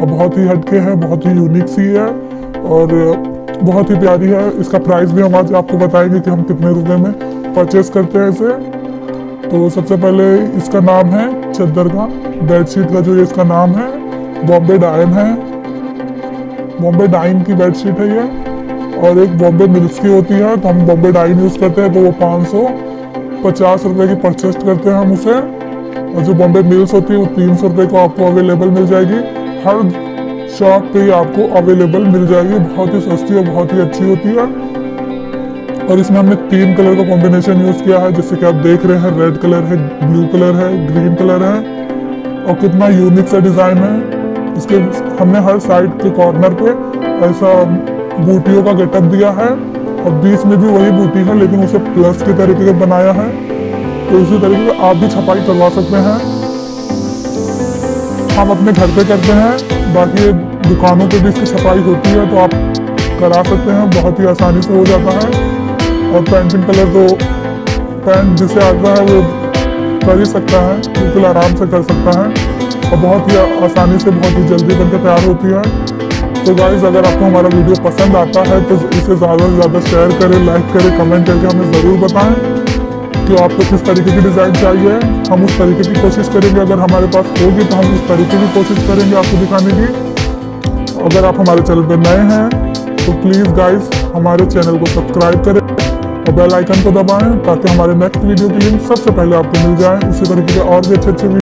और बहुत ही हटके है, बहुत ही यूनिक सी है और बहुत ही प्यारी है। इसका प्राइस भी हम आज आपको बताएँगे कि हम कितने रुपए में परचेज करते हैं इसे। तो सबसे पहले इसका नाम है चद्दर का बेडशीट का जो ये इसका नाम है बॉम्बे डायन है। बॉम्बे डाइन की बेडशीट है ये। और एक बॉम्बे मिल्स की होती है तो हम बॉम्बे डाइन यूज़ करते हैं तो वो पाँच सौ पचास रुपये की परचेज करते हैं हम उसे। और जो बॉम्बे मिल्स होती है, वो तीन सौ रुपये को आपको अवेलेबल मिल जाएगी। हर शॉप पे आपको अवेलेबल मिल जाएगी। बहुत ही सस्ती और बहुत ही अच्छी होती है। और इसमें हमने तीन कलर का कॉम्बिनेशन यूज़ किया है, जैसे कि आप देख रहे हैं रेड कलर है ब्लू कलर है ग्रीन कलर है। और कितना यूनिक सा डिज़ाइन है। इसके, हमने हर साइड के कॉर्नर पे ऐसा बूटियों का गेटअप दिया है। और बीच में भी वही बूटी है, लेकिन उसे प्लस के तरीके से बनाया है। तो इसी तरीके से आप भी छपाई करवा सकते हैं। हम अपने घर पे करते हैं, बाकी दुकानों पे भी इसकी छपाई होती है तो आप करा सकते हैं, बहुत ही आसानी से हो जाता है। और पेंटिंग कलर तो पेंट जिसे आता है, वो कर ही सकता है, बिल्कुल आराम से कर सकता है, और बहुत ही आसानी से, बहुत ही जल्दी बनकर तैयार होती है। तो गाइज़ अगर आपको हमारा वीडियो पसंद आता है तो इसे ज़्यादा से ज़्यादा शेयर करें लाइक करें कमेंट करके हमें ज़रूर बताएँ। कि आपको किस तरीके की डिज़ाइन चाहिए, हम उस तरीके की कोशिश करेंगे। अगर हमारे पास होगी तो हम उस तरीके की कोशिश करेंगे आपको दिखाने की। अगर आप हमारे चैनल पर नए हैं तो प्लीज़ गाइज़ हमारे चैनल को सब्सक्राइब करें और बेल आइकन को दबाएँ, ताकि हमारे नेक्स्ट वीडियो की लिंक सबसे पहले आपको मिल जाए। इसी तरीके के और भी अच्छे अच्छे